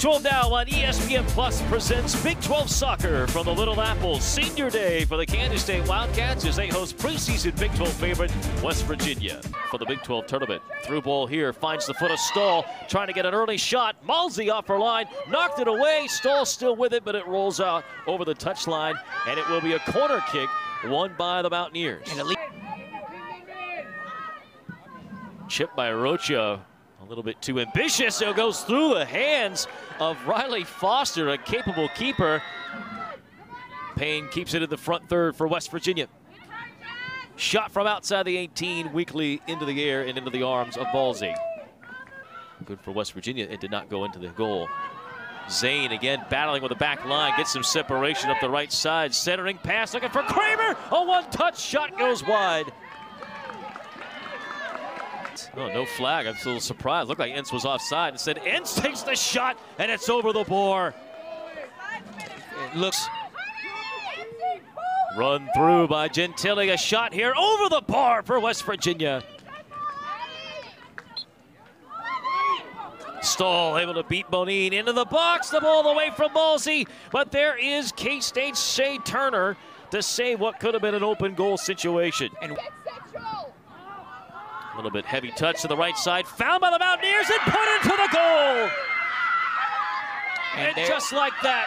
12 now on ESPN Plus presents Big 12 Soccer from the Little Apple Senior Day for the Kansas State Wildcats as they host preseason Big 12 favorite West Virginia for the Big 12 tournament. Through ball here finds the foot of Stahl trying to get an early shot. Malsey off her line, knocked it away. Stahl still with it, but it rolls out over the touchline, and it will be a corner kick won by the Mountaineers. Chip by Rocha little bit too ambitious. It goes through the hands of Rylee Foster, a capable keeper. Payne keeps it in the front third for West Virginia. Shot from outside the 18, weakly into the air and into the arms of Balsey. Good for West Virginia. It did not go into the goal. Zane again battling with the back line, gets some separation up the right side. Centering pass looking for Kramer. A one-touch shot goes wide. Oh, no flag. I'm a little surprised. Looked like Ince was offside. Instead, Ince takes the shot, and it's over the bar. It looks run through by Gentile. A shot here over the bar for West Virginia. Stahl able to beat Bonine into the box. The ball away from Balsey, but there is K-State's Shea Turner to save what could have been an open goal situation. And a little bit heavy touch to the right side. Found by the Mountaineers and put into the goal. And, and just like that.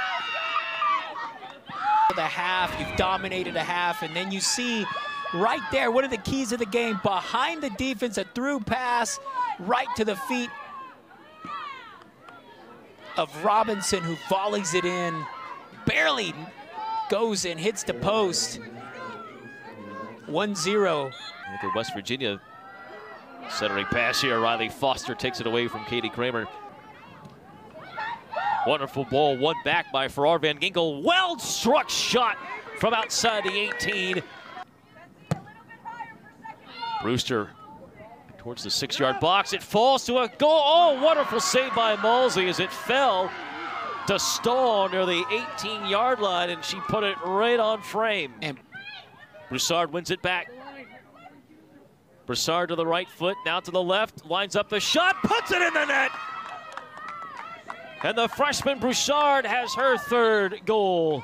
The half, you've dominated a half, and then you see right there, one of the keys of the game, behind the defense, a through pass right to the feet of Robinson, who volleys it in, barely goes in, hits the post. 1-0. Look at West Virginia Centering pass here. Rylee Foster takes it away from Katie Kramer. Wonderful ball, one back by Farrar Van Ginkel. Well struck shot from outside the 18. Brewster towards the six yard box. It falls to a goal. Oh, wonderful save by Malsey as it fell to Stahl near the 18 yard line and she put it right on frame. And Broussard wins it back. Broussard to the right foot, now to the left, lines up the shot, puts it in the net. And the freshman Broussard has her third goal.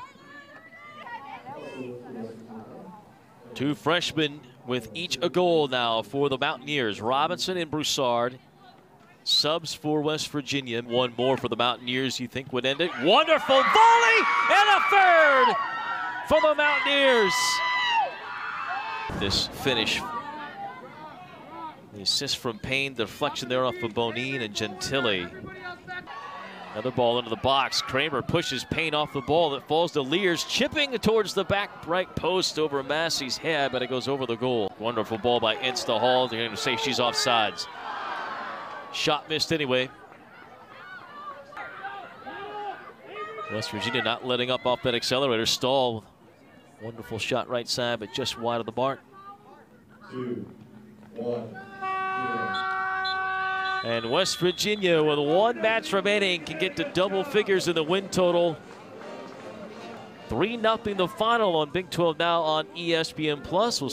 Two freshmen with each a goal now for the Mountaineers. Robinson and Broussard. Subs for West Virginia. One more for the Mountaineers you think would end it. Wonderful volley and a third for the Mountaineers. This finish the assist from Payne, the deflection there off of Bonine and Gentili. Another ball into the box. Kramer pushes Payne off the ball that falls to Lears, chipping towards the back right post over Massey's head, but it goes over the goal. Wonderful ball by Insta Hall. They're going to say she's offsides. Shot missed anyway. West Virginia not letting up off that accelerator. Stahl, wonderful shot right side, but just wide of the mark. Two, one. And West Virginia, with one match remaining, can get to double figures in the win total. 3 0 the final on Big 12 now on ESPN Plus. We'll